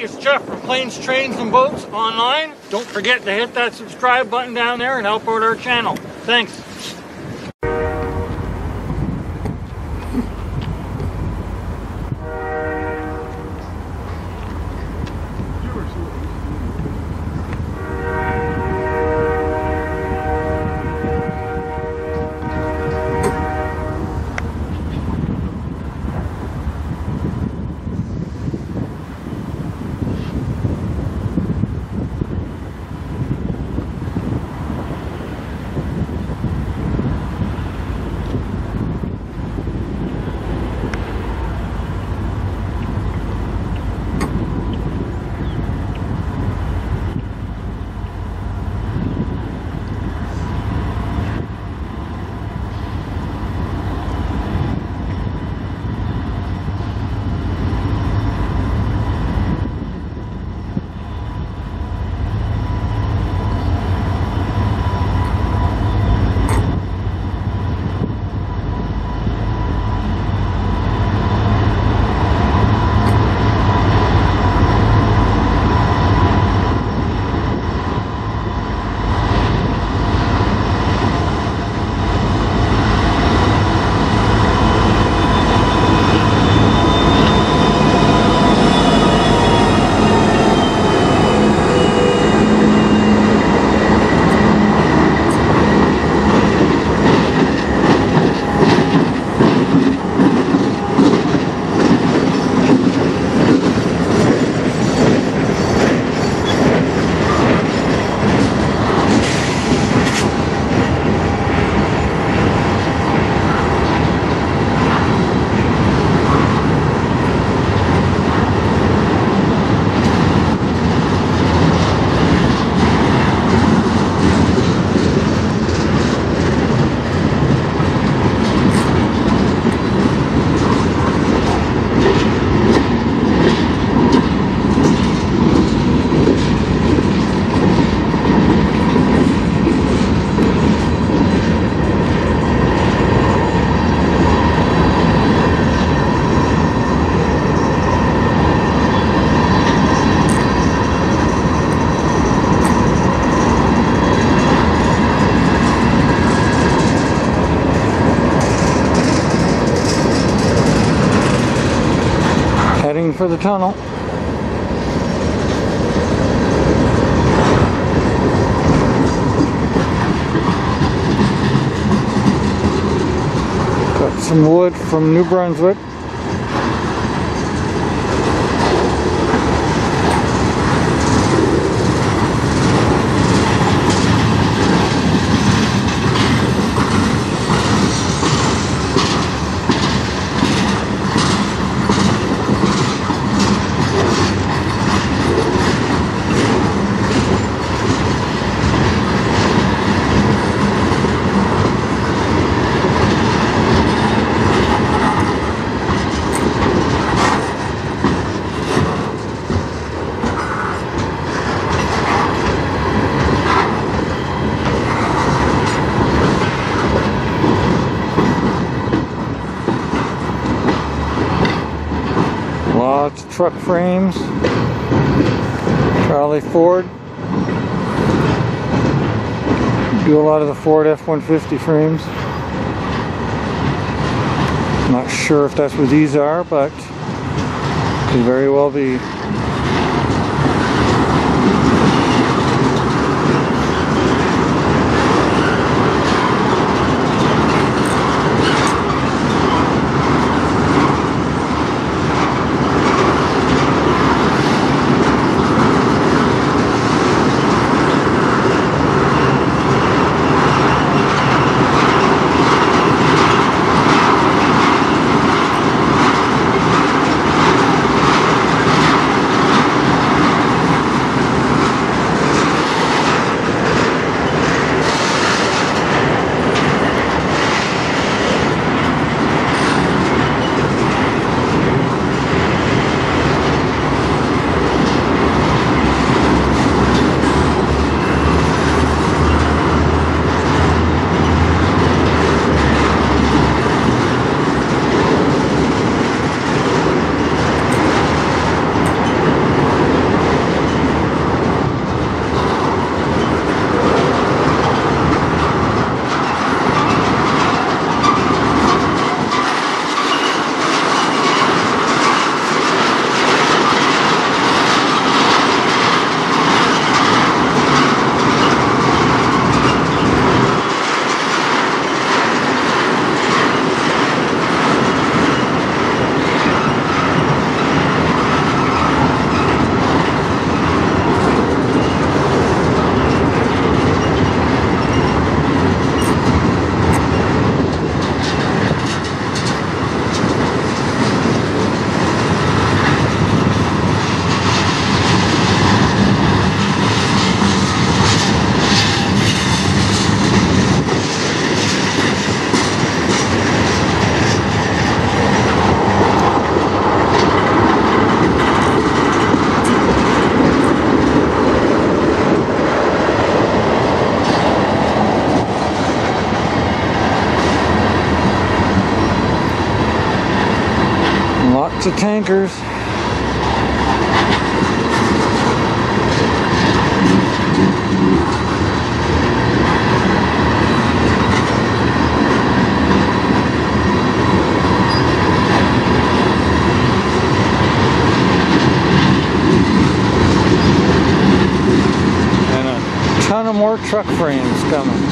it's Jeff from Planes, Trains, and Boats Online. Don't forget to hit that subscribe button down there and help out our channel. Thanks. For the tunnel. Got some wood from New Brunswick. Lots of truck frames. Charlie Ford. Do a lot of the Ford F-150 frames. Not sure if that's what these are, but could very well be. Of tankers. And a ton of more truck frames coming.